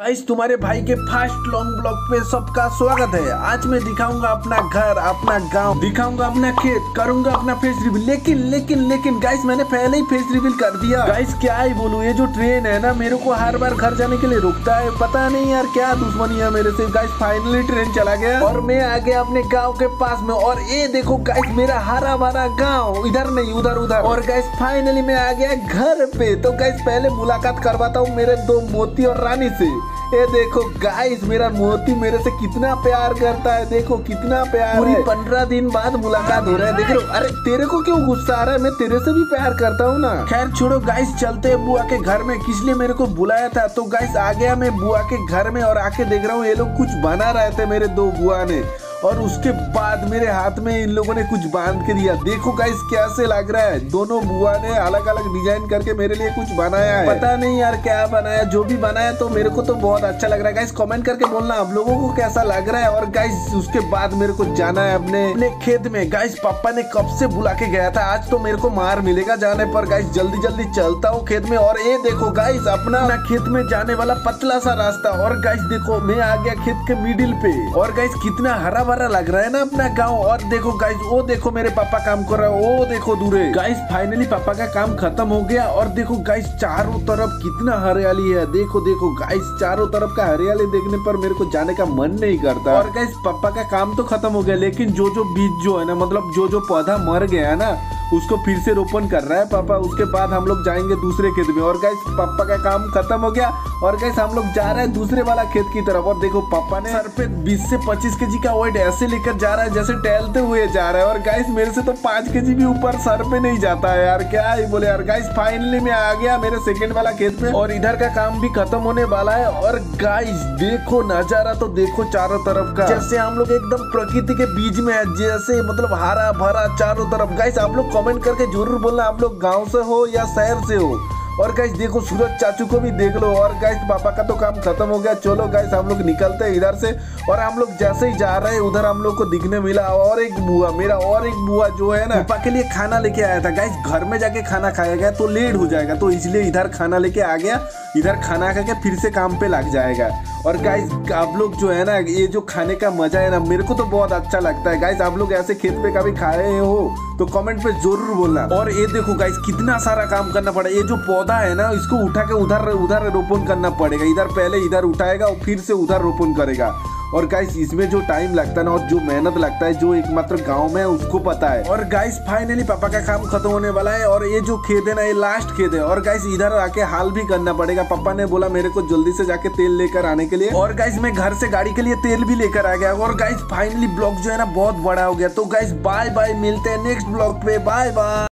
Guys तुम्हारे भाई के फास्ट लॉन्ग ब्लॉग पे सबका स्वागत है। आज मैं दिखाऊँगा अपना घर, अपना गाँव, दिखाऊँगा अपना खेत, करूँगा अपना फेस रिवील लेकिन लेकिन लेकिन गाइस मैंने पहले ही फेस रिवील कर दिया। गाइस क्या ही बोलूँ, ये जो ट्रेन है ना, मेरे को हर बार घर जाने के लिए रुकता है। पता नहीं यार, क्या दुश्मनी है मेरे से। गाइस फाइनली ट्रेन चला गया। और मैं आ गया अपने गाँव के पास में। और ये देखो गाइस मेरा हरा भरा गाँव। इधर नहीं, उधर उधर। और गाइस फाइनली मैं आ गया घर पे। तो गाइस पहले मुलाकात करवाता हूँ मेरे दो मोती और रानी से। ये देखो गाइस मेरा मोती मेरे से कितना प्यार करता है देखो कितना प्यार पूरी पंद्रह दिन बाद मुलाकात हो रहा है देख रहे हो अरे तेरे को क्यों गुस्सा आ रहा है? मैं तेरे से भी प्यार करता हूँ ना। खैर छोड़ो गाइस चलते हैं बुआ के घर में। किस लिए मेरे को बुलाया था? तो गाइस आ गया मैं बुआ के घर में और आके देख रहा हूँ ये लोग कुछ बना रहे थे मेरे दो बुआ ने। और उसके बाद मेरे हाथ में इन लोगों ने कुछ बाँध के दिया। देखो गाइस कैसे लग रहा है। दोनों बुआ ने अलग अलग डिज़ाइन करके मेरे लिए कुछ बनाया है। पता नहीं यार क्या बनाया। जो भी बनाया तो मेरे को तो बहुत अच्छा लग रहा है। गाइस कमेंट करके बोलना आप लोगों को कैसा लग रहा है। और गाइस उसके बाद मेरे को जाना है अपने अपने खेत में। गाइस पापा ने कब से बुला के गया था? आज तो मेरे को मार मिलेगा जाने पर। गाइस जल्दी जल्दी चलता हूँ खेत में। और ये देखो गाइस अपना खेत में जाने वाला पतला सा रास्ता। और गाइस देखो, मैं आ गया खेत के मिडिल पे। और गाइस कितना हरा भरा लग रहा है ना अपना गाँव। और देखो गाइज़ वो देखो मेरे पापा काम कर रहा है। वो देखो दूरे। गाइज़ फाइनली पापा का काम खत्म हो गया। और देखो गाइज़ चारों तरफ़ कितना हरियाली है। देखो देखो गाइज़ चारों तरफ़ का हरियाली देखने पर मेरे को जाने का मन नहीं करता। और गाइज़ पापा का काम तो खत्म हो गया। लेकिन जो जो बीज जो है ना मतलब जो जो पौधा मर गया है ना उसको फिर से रोपण कर रहा है। पापा, उसके बाद हम लोग जाएँगे दूसरे खेत में। और गाइस पापा का काम खत्म हो गया। और गाइस हम लोग जा रहे हैं दूसरे वाला खेत की तरफ़। और देखो, पापा ने सर पे 20 से 25 केजी का वेट ऐसे लेकर जा रहा है जैसे टहलते हुए जा रहा है। और गाइस मेरे से तो पाँच के भी ऊपर सर पे नहीं जाता है यार। क्या ही बोले यार। गाइस फाइनली मैं आ गया मेरे सेकेंड वाला खेत में। और इधर का काम भी खत्म होने वाला है। और गाइस देखो नज़ारा तो देखो चारों तरफ़ का। जैसे हम लोग एकदम प्रकृति के बीच में है, जैसे मतलब हरा भरा चारों तरफ़। गाइस आप लोग कमेंट करके ज़रूर बोलना आप लोग गाँव से हो या शहर से हो। और गाइस देखो, सूरज चाचू को भी देख लो। और गाइस पापा का तो काम खत्म हो गया। चलो गाइस हम लोग निकलते हैं इधर से। और हम लोग जैसे ही जा रहे हैं, उधर हम लोग को दिखने मिला और एक बुआ, मेरा और एक बुआ जो है ना, पापा के लिए खाना लेके आया था। गाइस घर में जाके खाना खाया गया तो लेट हो जाएगा। तो इसलिए इधर खाना लेके आ गया। इधर खाना खा के फिर से काम पे लग जाएगा। और गाइस आप लोग जो है ना, ये जो खाने का मज़ा है ना, मेरे को तो बहुत अच्छा लगता है। गाइस आप लोग ऐसे खेत पे कभी खा खाए हो तो कमेंट पे ज़रूर बोलना। और ये देखो गाइस कितना सारा काम करना पड़ा ये जो पौधा है ना, इसको उठा के उधर उधर रोपण करना पड़ेगा। इधर पहले इधर उठाएगा और फिर से उधर रोपण करेगा। और गाइस इसमें जो टाइम लगता है ना, और जो मेहनत लगता है, जो एकमात्र गाँव में उसको पता है। और गाइस फाइनली पापा का काम खत्म होने वाला है, और ये जो खेत है ना, ये लास्ट खेत है। और गाइस इधर आके हाल भी करना पड़ेगा। पापा ने बोला मेरे को जल्दी से जाके तेल लेकर आने के लिए। और गाइस मैं घर से गाड़ी के लिए तेल भी लेकर आ गया। और गाइस फाइनली ब्लॉग जो है ना, बहुत बड़ा हो गया। तो गाइस बाय बाय मिलते हैं नेक्स्ट ब्लॉग पे। Bye bye